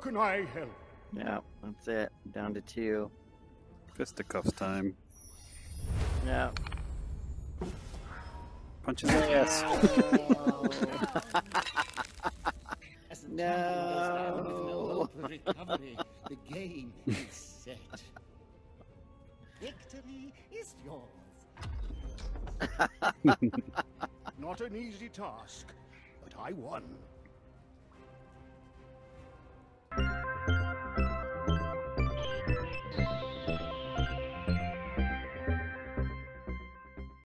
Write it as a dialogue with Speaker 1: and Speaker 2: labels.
Speaker 1: can I help?
Speaker 2: Yeah, that's it. Down to two.
Speaker 3: Fisticuffs time.
Speaker 2: Yeah.
Speaker 3: Punch his ass.
Speaker 2: No.
Speaker 4: recovery, the game is set. Victory is yours.
Speaker 1: Not an easy task, but I won.